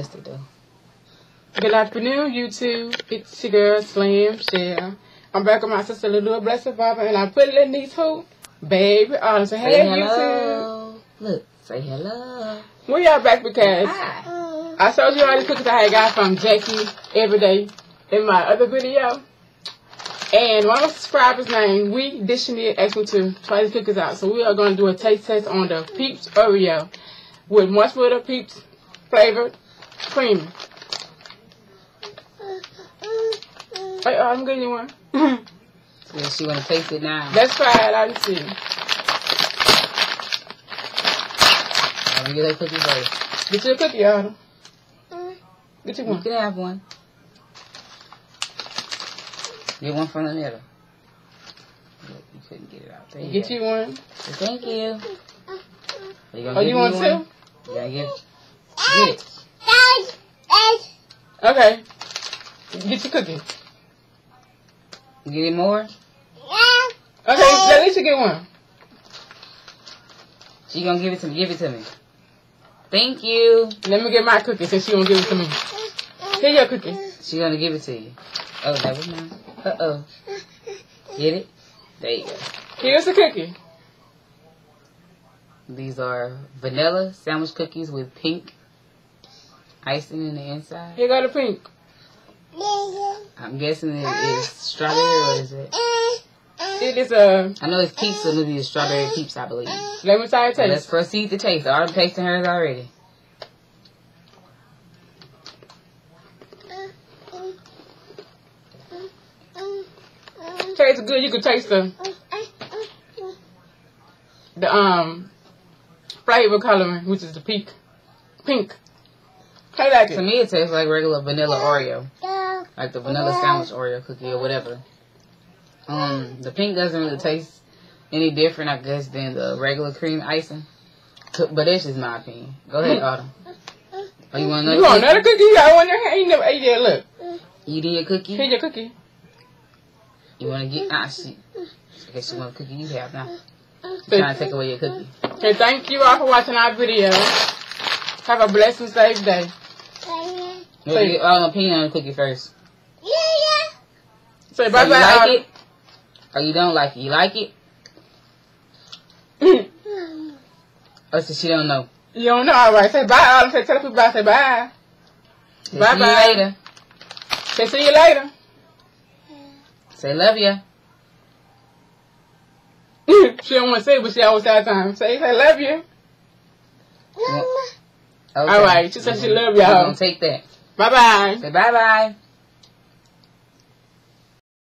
Good afternoon, YouTube. It's your girl Slimchelle. I'm back with my sister Little Blessed Baba, and I put it in these who? Baby, oh, say hey, Say YouTube. hello. Look, say hello. We are back because Hi. I showed you all the cookies I had got from Jackie every day in my other video. And one of the subscribers named We Dishing It asked me to try these cookies out. So we are going to do a taste test on the Peeps Oreo with Marshmallow Peeps flavored cream. Hey, oh, I'm getting you one. Yeah, she want to taste it now. Let's try it out and see. I'm gonna get that cookie first. Get your cookie, Autumn. Get you one. You can have one. Get one from the middle. You couldn't get it out. There you Get go. you one. So thank you. Are you gonna Oh, you want one? two? You gotta get Get it. Okay. Get your cookie. Get it more? Okay, at least you get one. She gonna give it to me. Give it to me. Thank you. Let me get my cookie since she won't give it to me. Here your cookie. She gonna give it to you. Oh, that was mine. Uh oh. Get it? There you go. Here's the cookie. These are vanilla sandwich cookies with pink icing in the inside. Here go the pink. I'm guessing it uh, is strawberry or is it? Uh, uh, it is a I know it's peeps, so maybe it's strawberry peeps, I believe. let me try it So let's proceed to taste. I'm tasting hers already. Tastes good. You can taste the the um flavor coloring, which is the pink. Pink. I like To me, it tastes like regular vanilla Oreo, like the vanilla sandwich Oreo cookie or whatever. Um, the pink doesn't really taste any different, I guess, than the regular cream icing. But that's just my opinion. Go ahead, Autumn. Oh, you want another? You want cookie? another cookie? You got one in your hand. You never ate that. Look. Eating your cookie? Here's your cookie. You want to get? Ah, she. Okay, she want a cookie. You have now. Thank- Trying to take away your cookie. And thank you all for watching our video. Have a blessed and safe day. We'll get all opinion on the cookie first. Yeah, Say So bye you bye. like it, or you don't like it? You like it, or oh, so she don't know. you don't know, all right. Say bye. All say tell people bye. Say bye. Say, Bye see bye. you later. Say see you later. Say love ya. she don't want to say it, but she always say the time. Say, I love you. Okay. All right, she said she love y'all. gonna take that. Bye bye. Say bye bye.